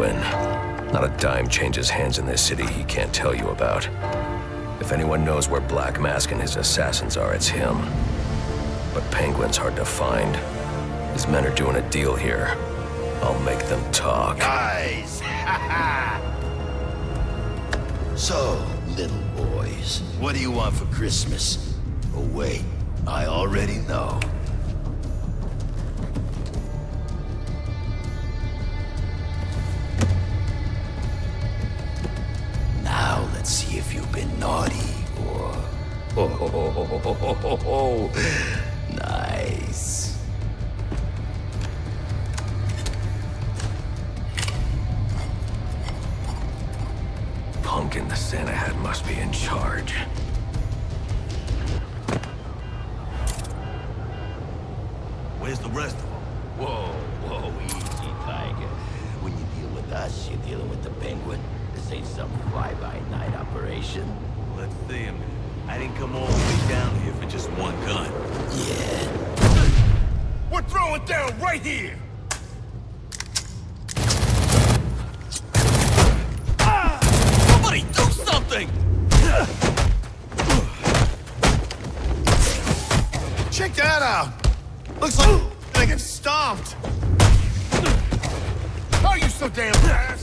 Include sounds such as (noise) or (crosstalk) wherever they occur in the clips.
Penguin. Not a dime changes hands in this city he can't tell you about. If anyone knows where Black Mask and his assassins are, it's him. But Penguin's hard to find. His men are doing a deal here. I'll make them talk. Guys! (laughs) so, little boys, what do you want for Christmas? Oh wait, I already know. You've been naughty or... Oh, ho, ho, ho, ho, ho, ho, ho. Nice. Pumpkin the Santa hat must be in charge. Where's the rest of them? Whoa, whoa, easy, Tiger. When you deal with us, you're dealing with the Penguin. This ain't some fly-by-night operation. Let's see him. I didn't come all the way down here for just one gun. Yeah. We're throwing down right here! Somebody do something! Check that out! Looks like they get stomped! How are you so damn fast?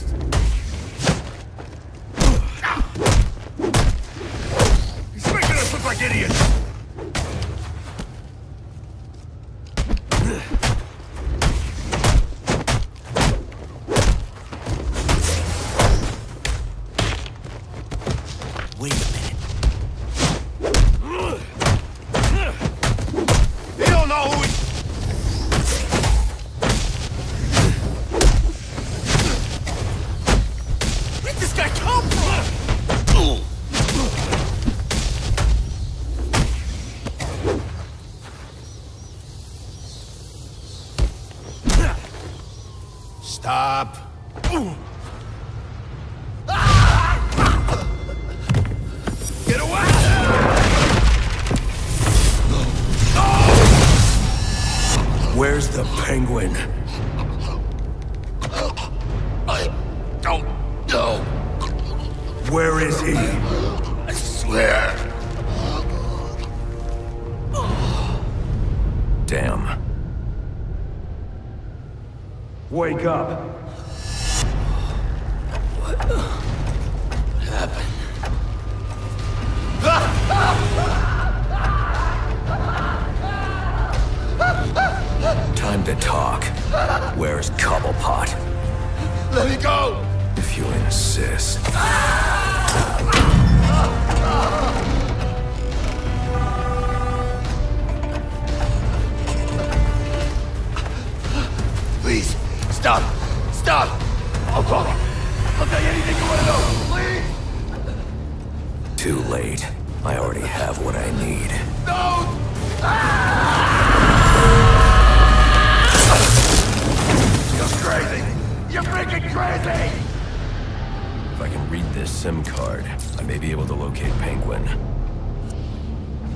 Let me go! If you insist. Please, stop! Stop! I'll call him. I'll tell you anything you want to know. Please! Too late. I already have what I need. No! You're crazy! You're freaking crazy! If I can read this SIM card, I may be able to locate Penguin.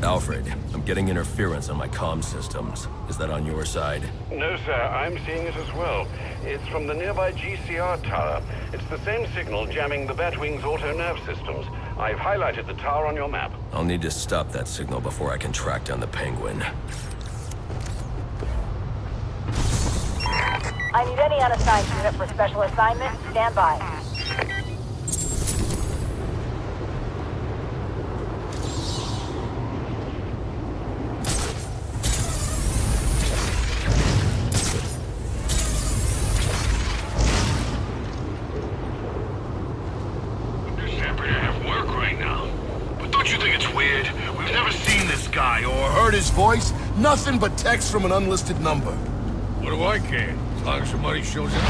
Alfred, I'm getting interference on my comm systems. Is that on your side? No, sir. I'm seeing it as well. It's from the nearby GCR tower. It's the same signal jamming the Batwing's auto-nav systems. I've highlighted the tower on your map. I'll need to stop that signal before I can track down the Penguin. I need any unassigned unit for special assignment. Stand by. Happy to have work right now. But don't you think it's weird? We've never seen this guy or heard his voice. Nothing but text from an unlisted number. What do I care? As long as somebody shows up.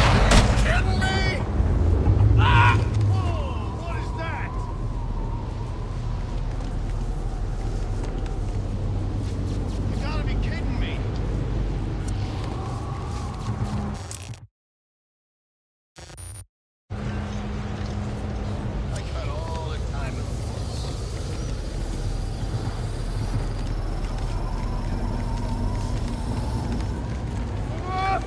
Ah! Whoa, what is that? You gotta be kidding me. I got all the time in the world. What?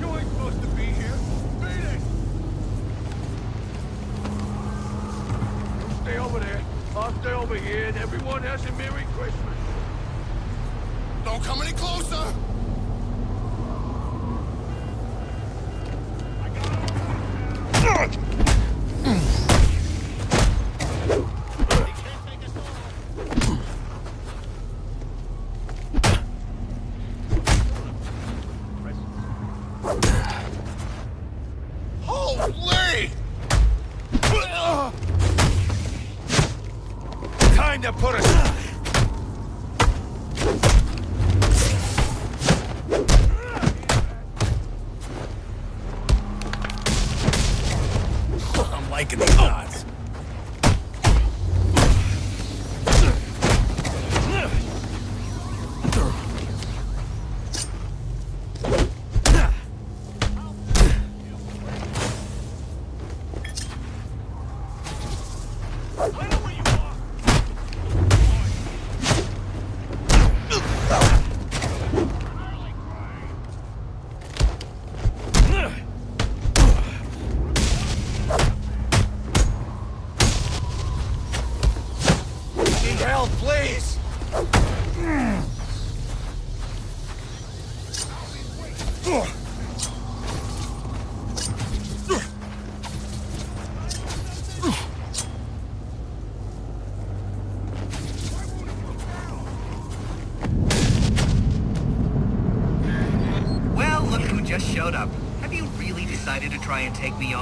You ain't supposed to be here. Be over here and everyone has a Merry Christmas. Don't come any closer! Take me on?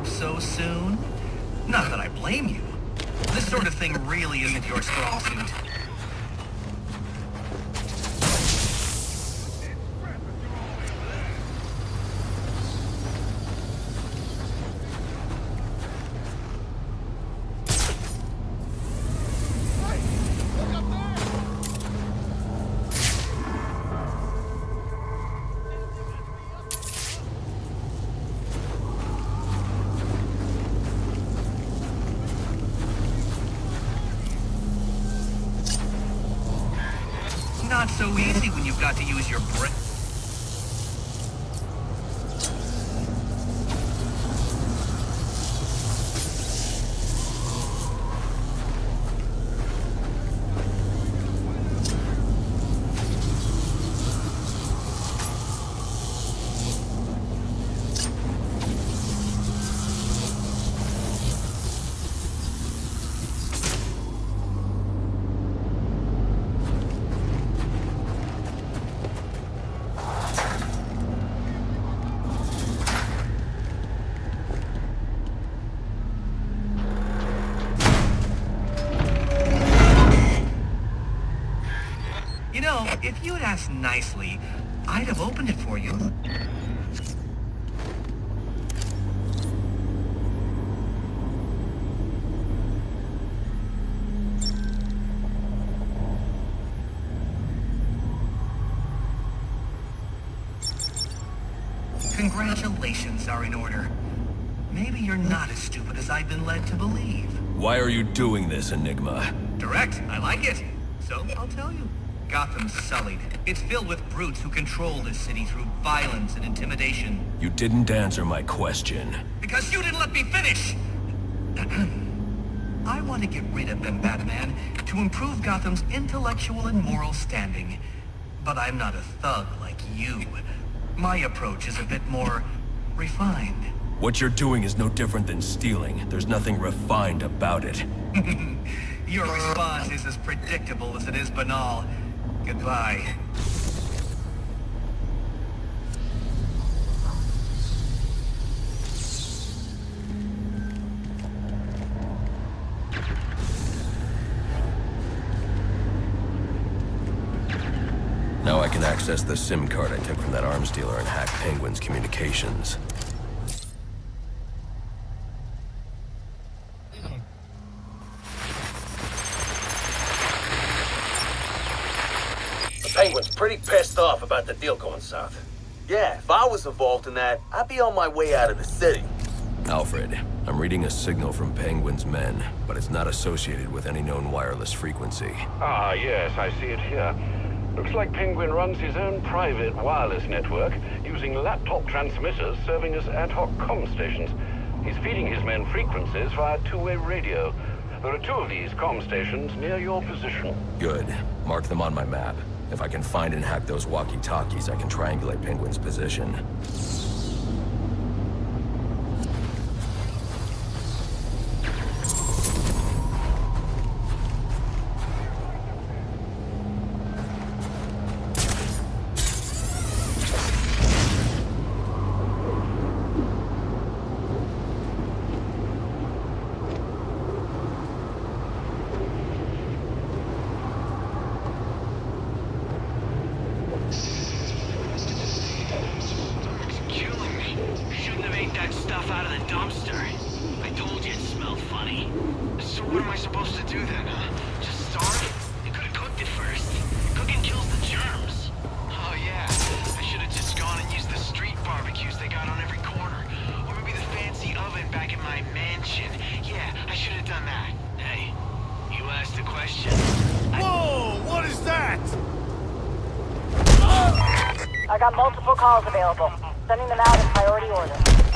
Up so soon? Not that I blame you. This sort of thing really isn't your strong suit. Not so easy when you've got to use your brain. If you had asked nicely, I'd have opened it for you. Congratulations are in order. Maybe you're not as stupid as I've been led to believe. Why are you doing this, Enigma? Direct, I like it. So, I'll tell you. Gotham's sullied. It's filled with brutes who control this city through violence and intimidation. You didn't answer my question. Because you didn't let me finish! (clears throat) I want to get rid of them, Batman, to improve Gotham's intellectual and moral standing. But I'm not a thug like you. My approach is a bit more refined. What you're doing is no different than stealing. There's nothing refined about it. (laughs) Your response is as predictable as it is banal goodbye. Now I can access the SIM card I took from that arms dealer and hack Penguin's communications. Pretty pissed off about the deal going south. Yeah, if I was involved in that, I'd be on my way out of the city. Alfred, I'm reading a signal from Penguin's men, but it's not associated with any known wireless frequency. Ah, yes, I see it here. Looks like Penguin runs his own private wireless network using laptop transmitters serving as ad hoc comm stations. He's feeding his men frequencies via two-way radio. There are two of these comm stations near your position. Good. Mark them on my map. If I can find and hack those walkie-talkies, I can triangulate Penguin's position. Available. Sending them out in priority order.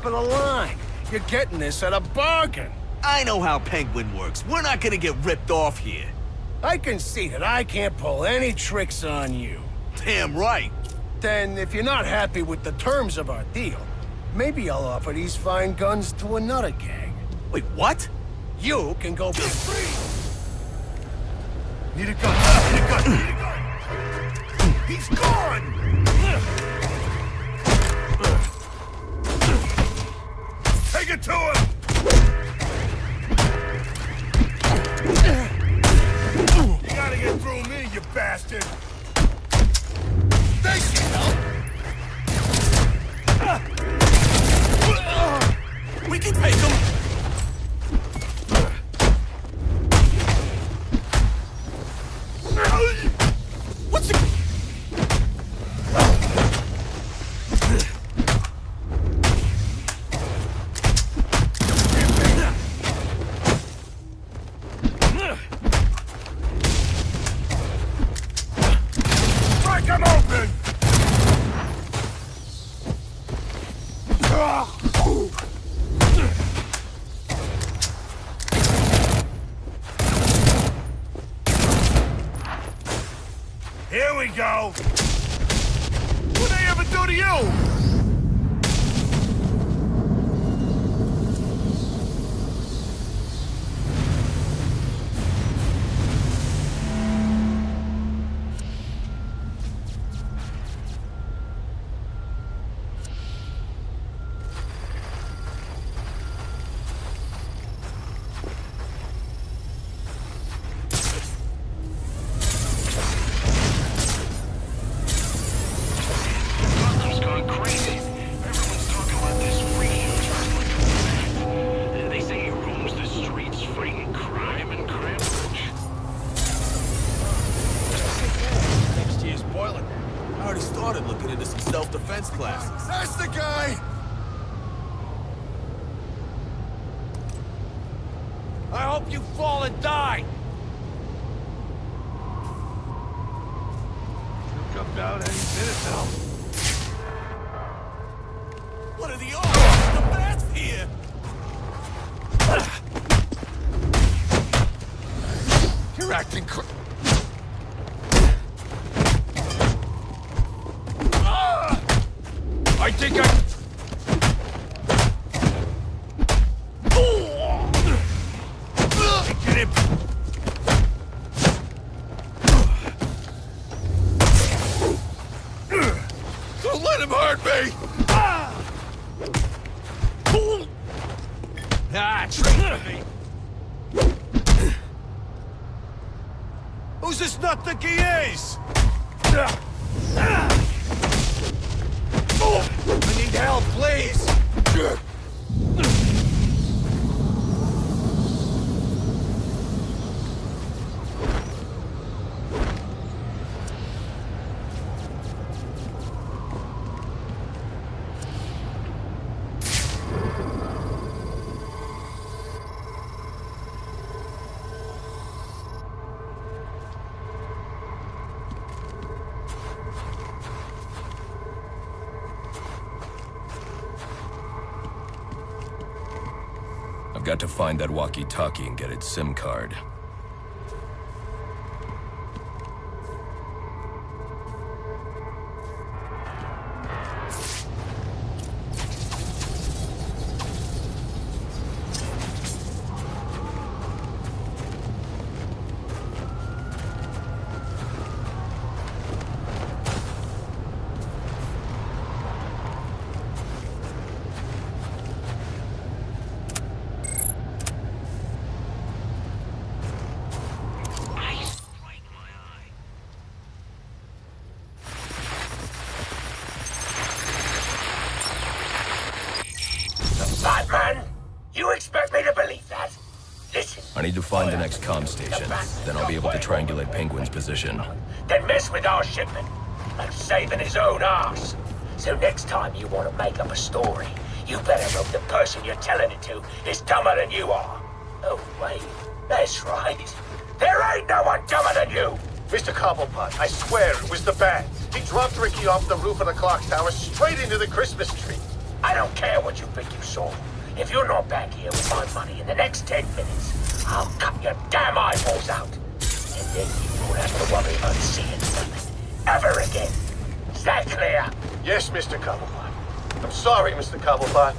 Top of the line. You're getting this at a bargain. I know how Penguin works. We're not gonna get ripped off here. I can see that I can't pull any tricks on you. Damn right. Then, if you're not happy with the terms of our deal, maybe I'll offer these fine guns to another gang. Wait, what? You can go be free. Need a gun! Need a gun! Need a gun! (clears throat) He's gone! Take it to him! You gotta get through me, you bastard! Thank you, help! We can take him. Hope you fall and die! He'll come down any minute now. Me! Who's this nut think he is? I need help, please! Find that walkie-talkie and get its SIM card. Find the next comm station. Then I'll be able to triangulate Penguin's position. then mess with our shipment. Like saving his own ass. So next time you want to make up a story, you better hope the person you're telling it to is dumber than you are. Oh, wait. That's right. There ain't no one dumber than you! Mr. Cobblepot, I swear it was the bat. He dropped Ricky off the roof of the clock tower straight into the Christmas tree. I don't care what you think you saw. If you're not back here with my money in the next ten minutes, I'll cut your damn eyeballs out. And then you won't have to worry about seeing nothing ever again. Is that clear? Yes, Mr. Cobblepot. I'm sorry, Mr. Cobblepot.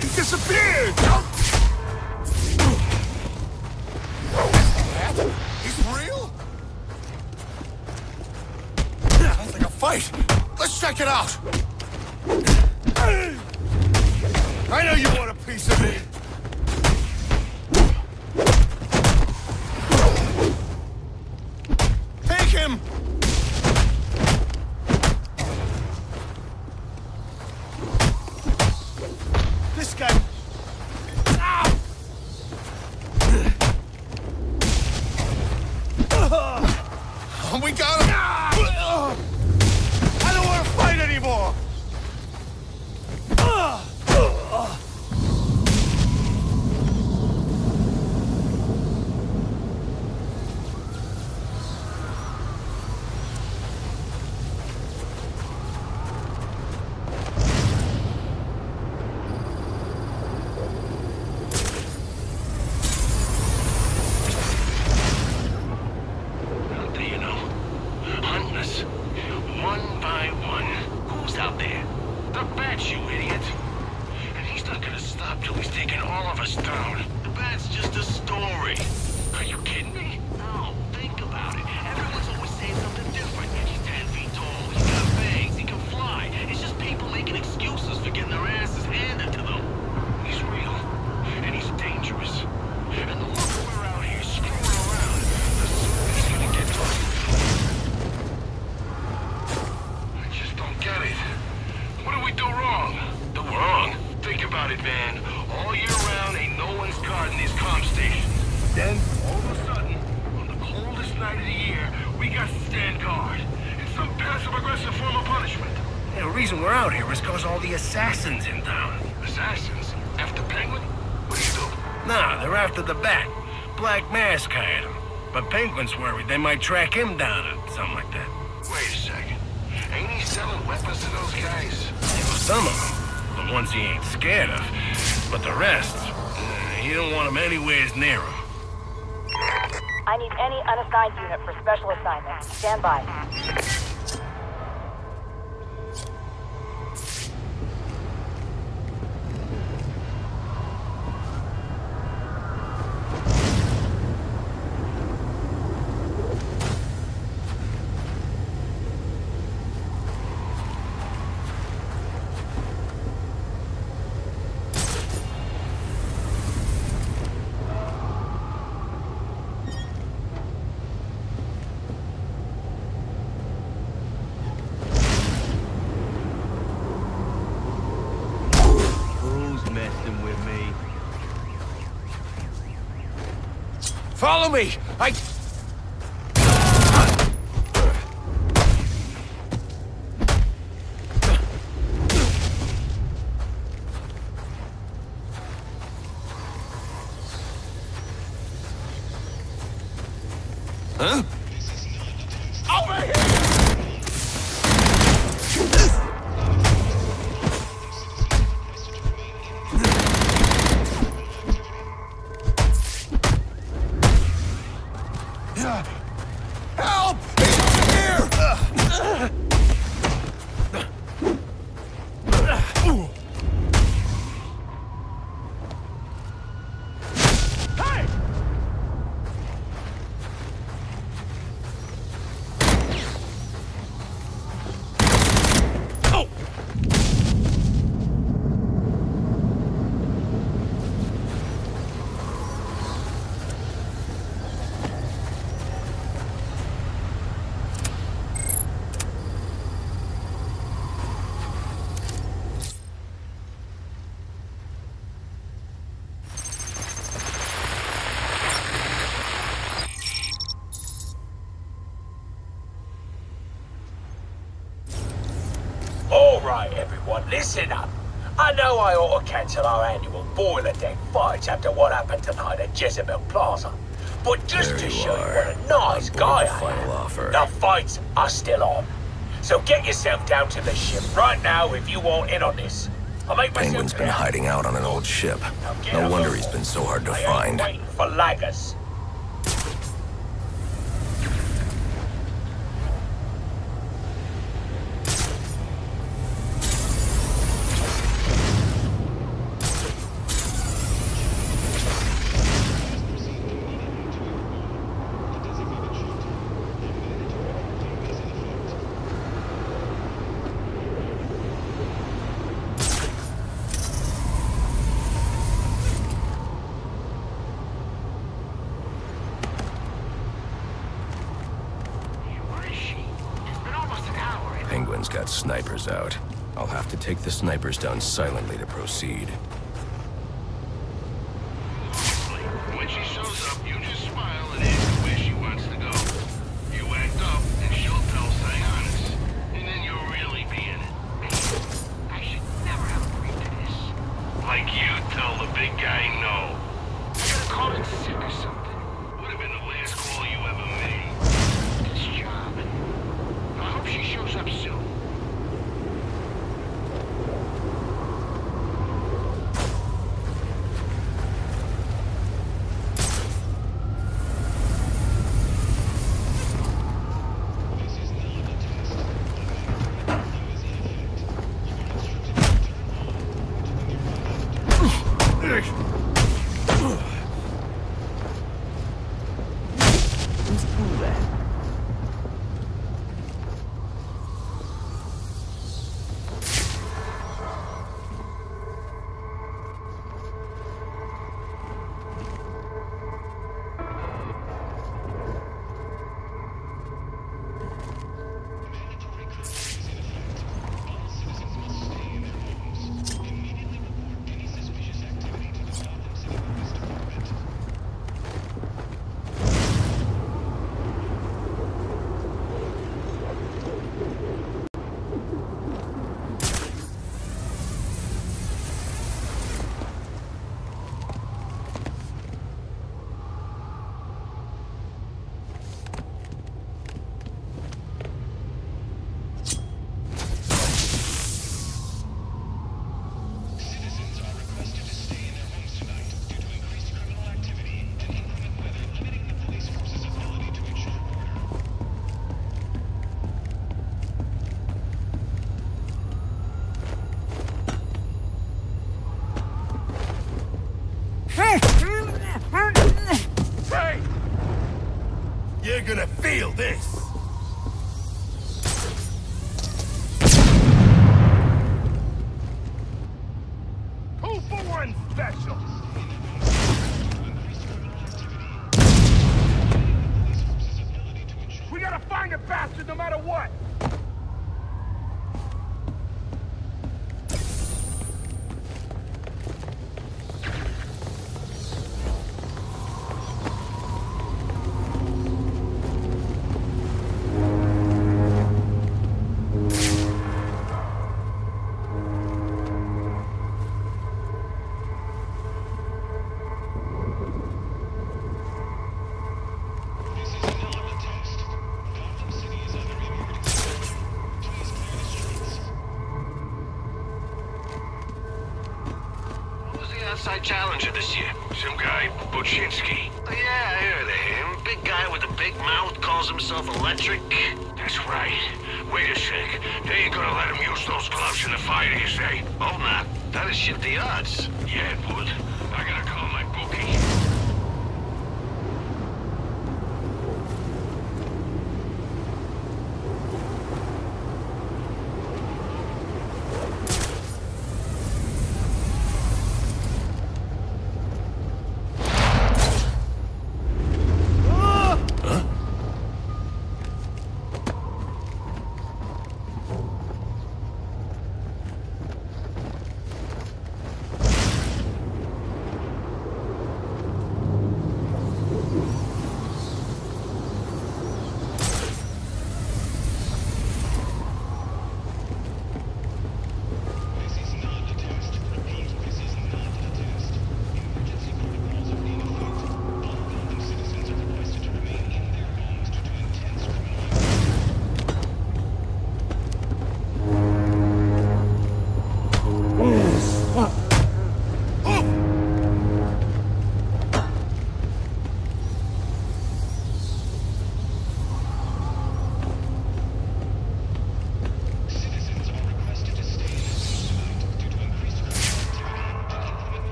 He disappeared! He's real? Sounds like a fight. Let's check it out. I know you want a piece of me. Guarding these comm stations. Then, all of a sudden, on the coldest night of the year, We got to stand guard. It's some passive-aggressive form of punishment. Yeah, the reason we're out here is because all the assassins in town. Assassins? After Penguin? What do you do? Nah, they're after the bat. Black Mask hired him. But Penguin's worried they might track him down or something like that. Wait a second. Ain't he selling weapons to those guys? Well, some of them. The ones he ain't scared of. But the rest, he don't want them anywhere near him. I need any unassigned unit for special assignment. Stand by. Who's messing with me? Follow me! I... cancel our annual boiler deck fights after what happened tonight at Jezebel Plaza. But just There to you show are, you what a nice guy I am, offer. the fights are still on. So get yourself down to the ship right now if you want in on this. I'll make Penguin's been hiding out on an old ship. No wonder he's been so hard to I find. for laggers. Out. I'll have to take the snipers down silently to proceed. Gotta find the bastard no matter what!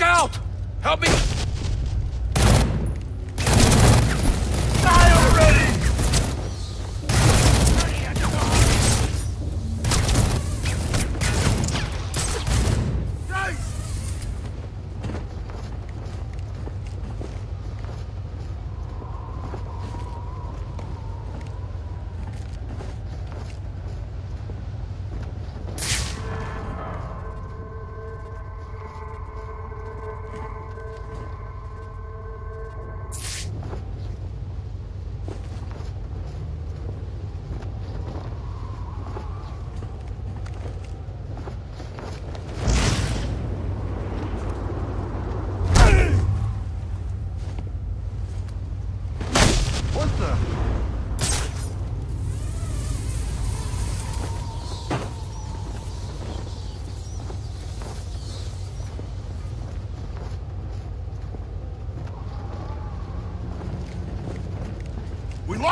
Look out! Help me!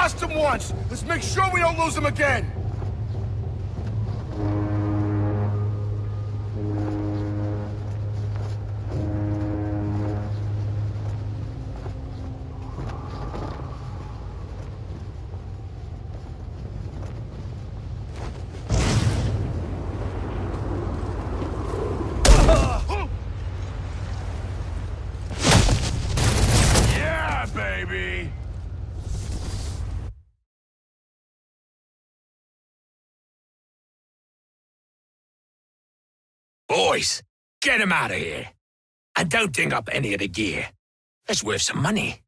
Lost him once. Let's make sure we don't lose him again. Boys, get him out of here. And don't ding up any of the gear. It's worth some money.